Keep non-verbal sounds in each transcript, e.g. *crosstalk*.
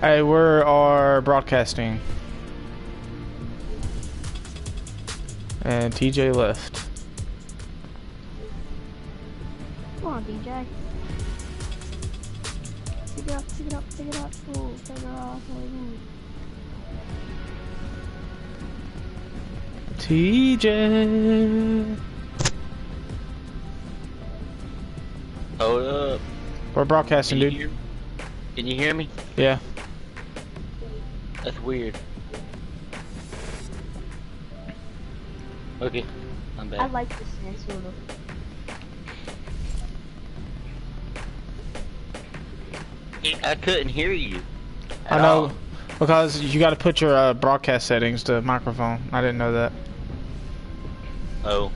Hey, we're are broadcasting. And TJ left. Come on, DJ. Pick it up, pick it up, pick it up. Ooh, pick it up. Ooh. TJ. Hold up. We're broadcasting, Can dude. hear- Can you hear me? Yeah. That's weird. Okay, I'm back. I like this man, sort of. I couldn't hear you. I know. all. Because you got to put your uh, broadcast settings to microphone. I didn't know that. Oh.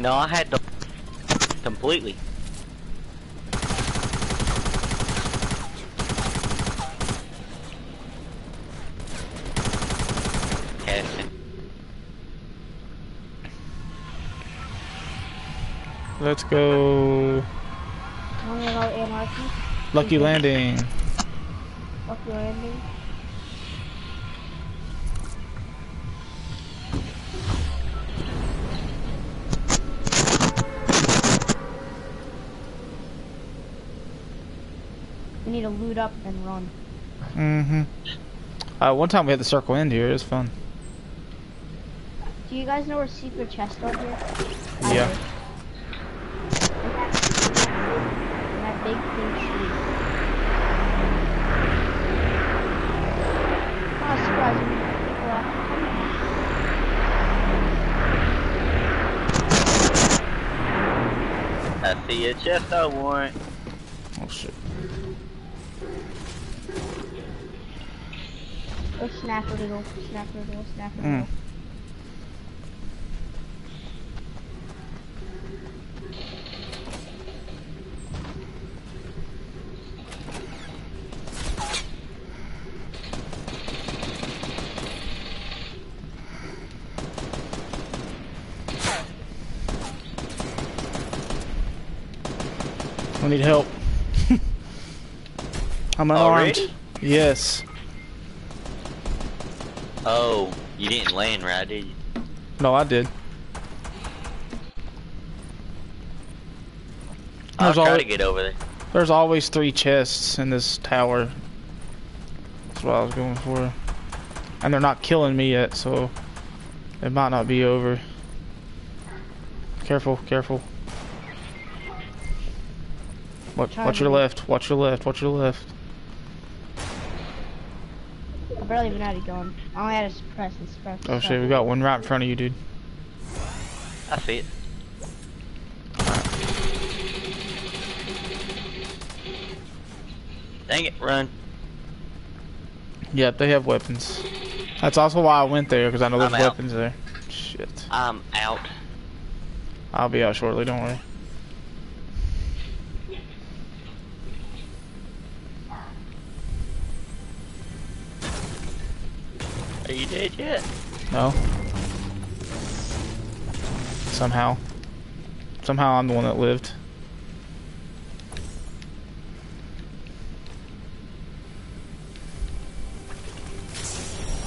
No, I had to completely. Casting. Let's go. Wanna go anarchy? Lucky landing. Need to loot up and run. Mm-hmm. Uh, one time we had the circle end here. It was fun. Do you guys know where secret chests are here? Yeah. In that, big pink tree. Oh, surprising. People actually come now. I see a chest I want. Oh. Mm. I need help. *laughs* I'm unarmed. Already? Yes. Oh, you didn't land right, did you? No, I did. I'll There's try alwa- to get over there. There's always three chests in this tower. That's what I was going for. And they're not killing me yet, so it might not be over. Careful, careful. Watch, watch your left, watch your left, watch your left. I barely even had a gun. I only had a suppress and suppress. Oh shit, we got one right in front of you, dude. I see it. Dang it, run. Yep, they have weapons. That's also why I went there, because I know there's weapons there. Shit. I'm out. I'll be out shortly, don't worry. Dead yet? No. Somehow. Somehow I'm the one that lived.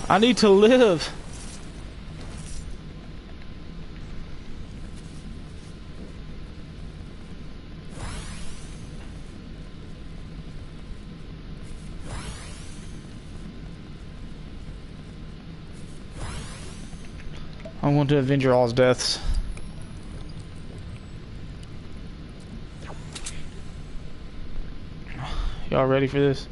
I need to live. I want to avenge your all's deaths. Y'all ready for this?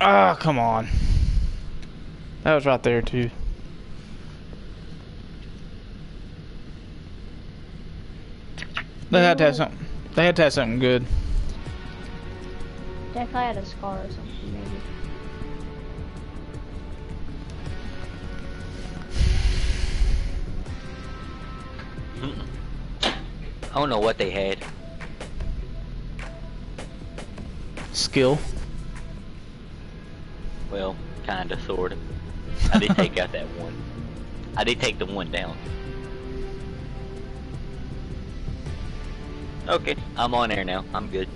Ah, come on. That was right there too. They had to have something. They had to have something good. That I had a scar or something, maybe. Hmm. I don't know what they had. Skill. Well, kinda, sorta. I did take out that one. I did take the one down. Okay, I'm on air now. I'm good.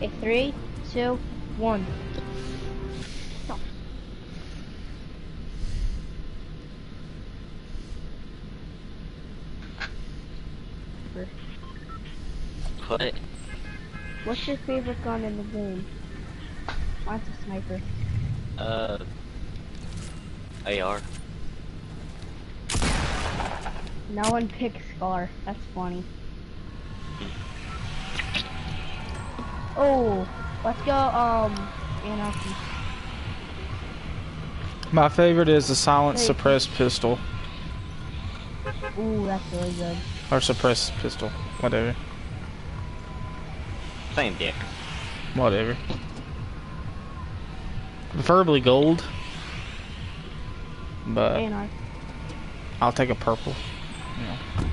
Okay, three, two, one. Stop. What? What's your favorite gun in the game? Mine's a sniper. Uh. AR. No one picks Scar. That's funny. Oh, let's go, um, Anarchy. My favorite is the silent Hey. suppressed pistol. Ooh, that's really good. Or suppressed pistol. Whatever. Same dick. Whatever. Preferably gold. But Anarchy. I'll take a purple. Yeah.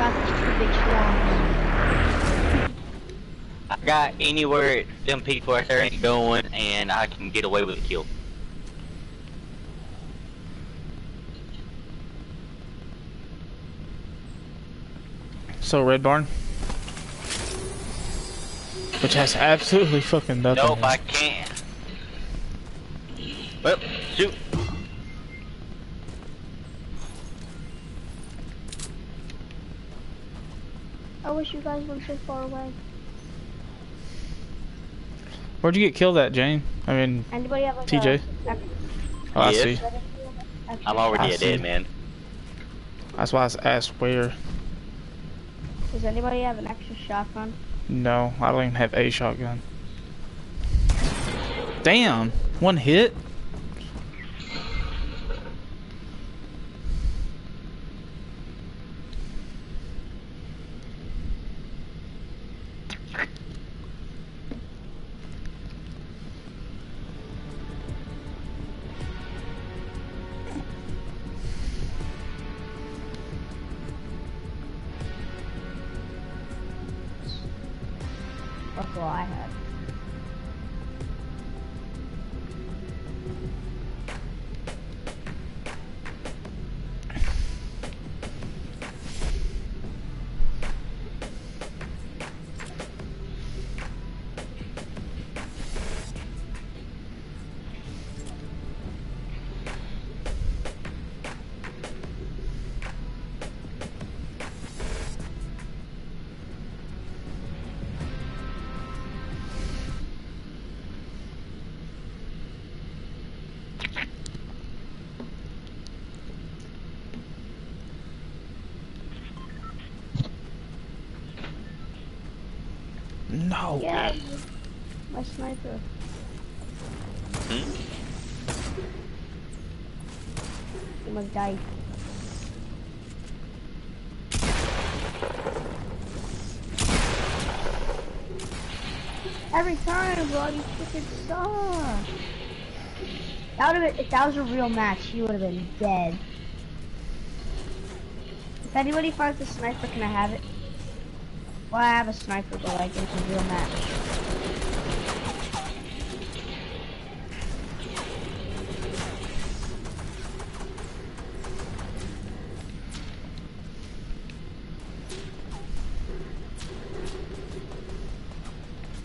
I got anywhere them people out there ain't going, and I can get away with a kill. So red barn. Which has absolutely fucking nothing. Nope, I can't. Well, shoot. I wish you guys weren't so far away. Where'd you get killed at, Jane? I mean, Anybody have like TJ? a... oh, I see. I'm already I a dead man. That's why I asked where. Does anybody have an extra shotgun? No, I don't even have a shotgun. Damn, one hit. No. Yeah. My sniper. Hmm? He must die. Every time, bro, you freaking suck. That would have been, if that was a real match, he would have been dead. If anybody finds a sniper, can I have it? Well, I have a sniper, but like, it's a real match.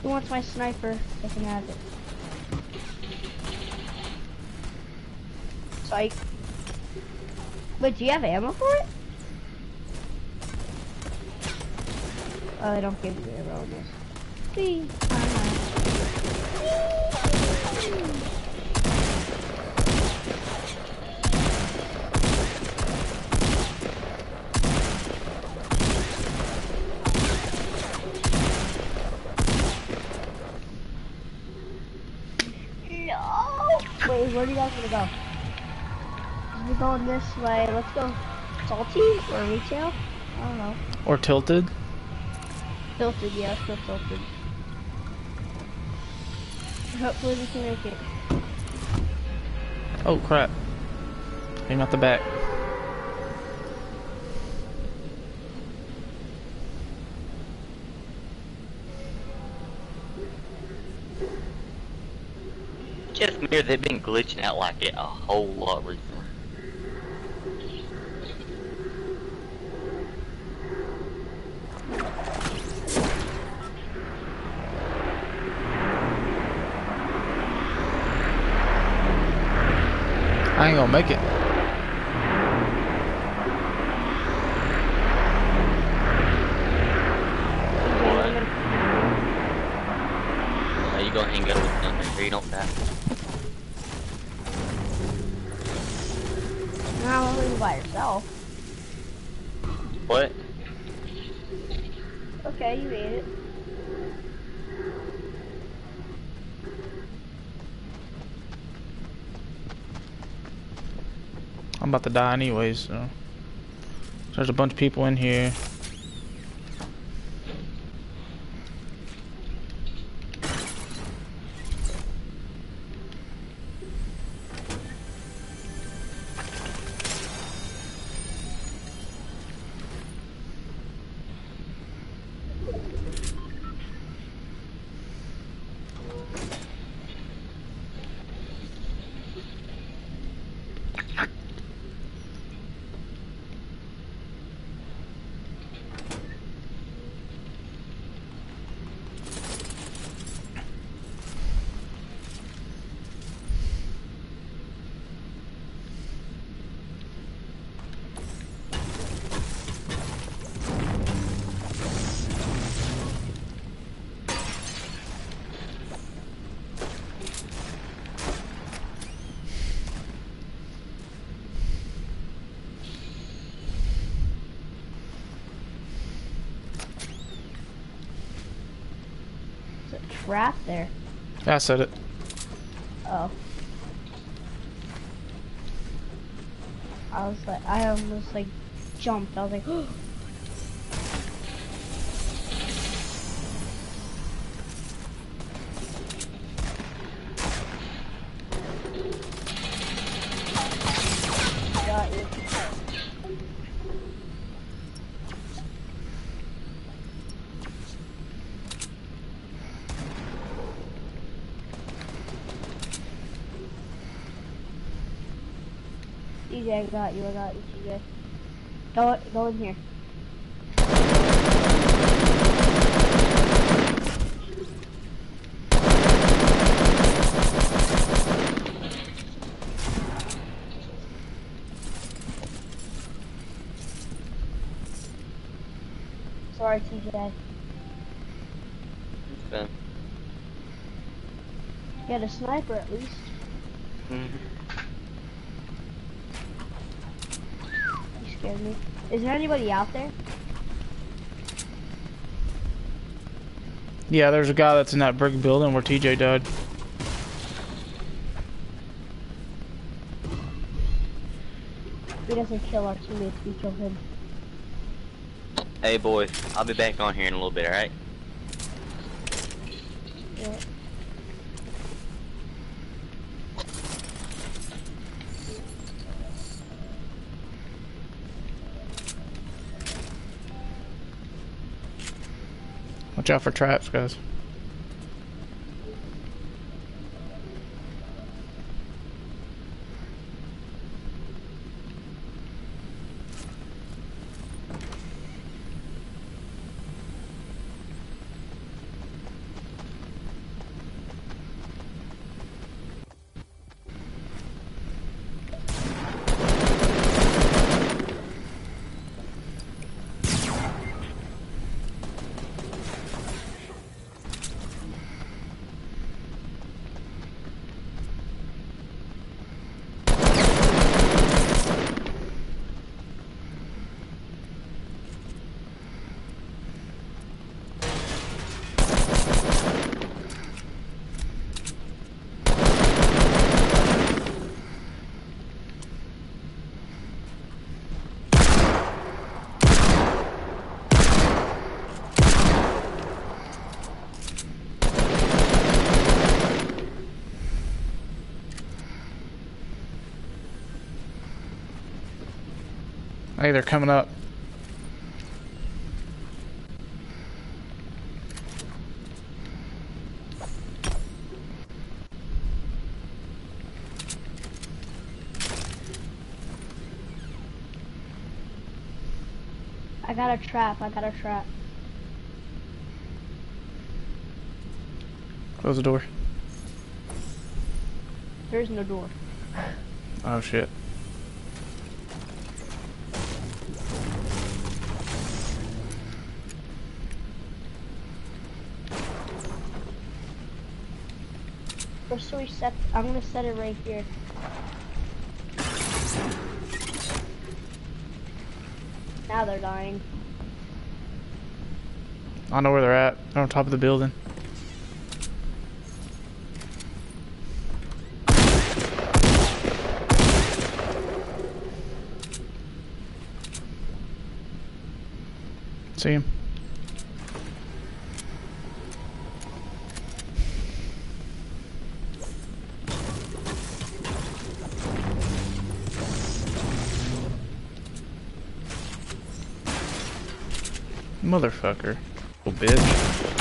You wants my sniper, they can have it. Psych. Wait, do you have ammo for it? Oh, they don't give you ammo on this. Whee! No! Wait, where do you guys want to go? We're going this way. Let's go salty or retail? I don't know. Or tilted. Tilted, yeah, let's. Hopefully we can make it. Oh crap. Aim out the back. Just me, or they've been glitching out like it a whole lot recently. Make it. Now you go hang out with nothing here, you don't die. Now I'm leaving by yourself. What? Okay, you made it. About to die anyways, so. There's a bunch of people in here. Trap there. Yeah, I said it. Oh. I was like, I almost like jumped. I was like, *gasps* got you. I got you, TJ. Go, go in here. Sorry, TJ. It's done. Get a sniper at least. Mhm. You scared me. Is there anybody out there? Yeah, there's a guy that's in that brick building where TJ died. He doesn't kill our teammates, we kill him. Hey boy, I'll be back on here in a little bit, alright? Yeah. Watch out for traps, guys. Hey, they're coming up. I got a trap. I got a trap. Close the door. There's no door. Oh shit. We set. I'm gonna set it right here. Now they're dying. I know where they're at. They're on top of the building. See him? Motherfucker. Little bitch.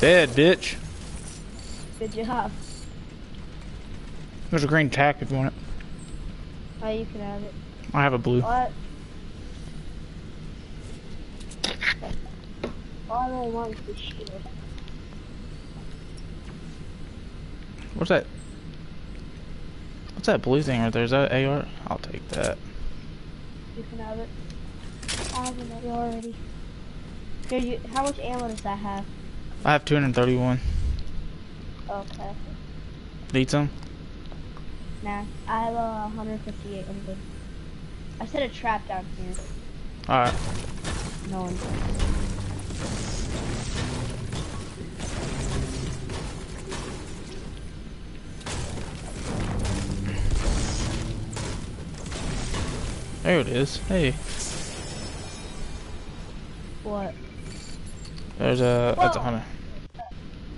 Dead, bitch. Good job. There's a green tack if you want it. Oh, you can have it. I have a blue. What? All I want is the shield. What's that? What's that blue thing right there? Is that AR? I'll take that. You can have it. I have it already. Here, you. How much ammo does that have? I have 231. Okay. Need some? Nah, I have uh, 158. I'm good. I set a trap down here. Alright. No one. There it is. Hey. What? There's a. That's a hunter.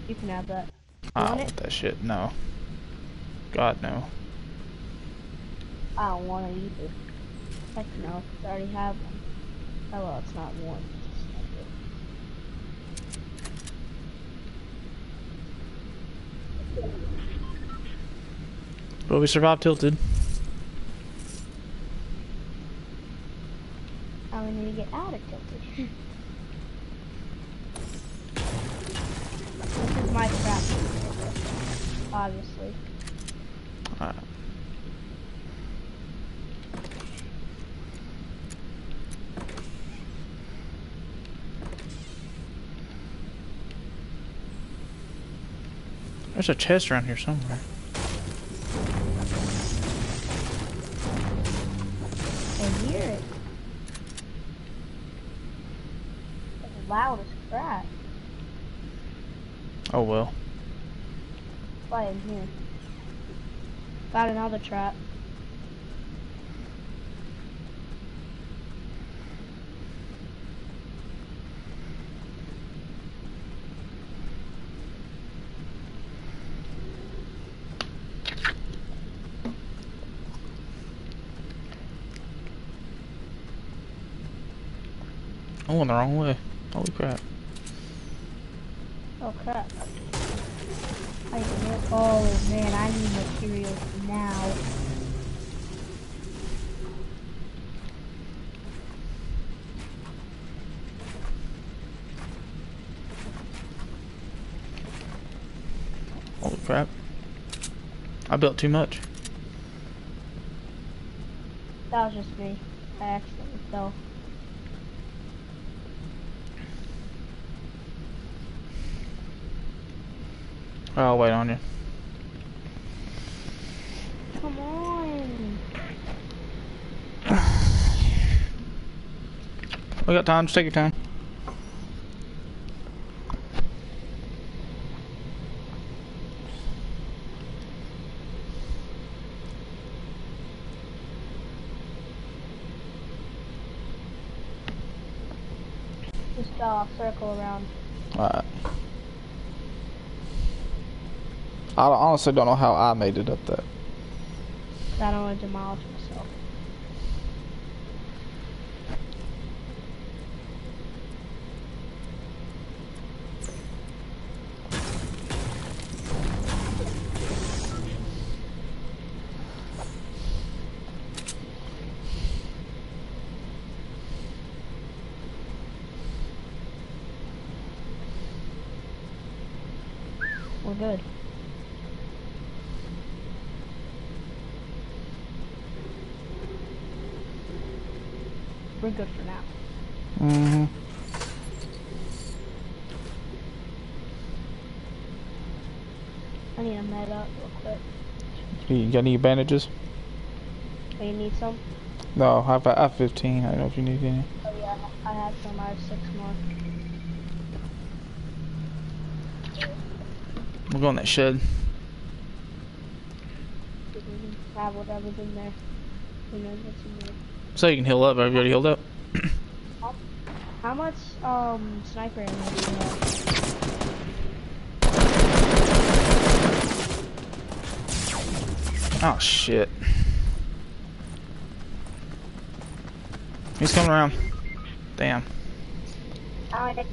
You can have that. I don't want it? that shit. No. God, no. I don't want it either. Heck no, I already have one. Oh well, it's not one. But we survived tilted. Now we need to get out of tilted. *laughs* Obviously. There's a chest around here somewhere. I hear it. It's loud as crap. Oh well. That's why I'm here. Got another trap. I went the wrong way. Holy crap. Oh crap. I oh man, I need materials now. Holy crap. I built too much. That was just me. I accidentally fell. I'll wait on you. Come on. We got time, just take your time. Just uh, circle around. Alright. I honestly don't know how I made it up there. I don't want demolish good. We're good for now. Mm-hmm. I need a med up real quick. You got any bandages? Do you need some? No, I've I have 15. I don't know if you need any. Oh yeah, I have some. I have six more. We'll go in that shed. We can Grab whatever's in there. Who knows what's in there? So you can heal up. You already healed up? *coughs* How much um sniper ammo do you have? Oh shit. He's coming around. Damn. I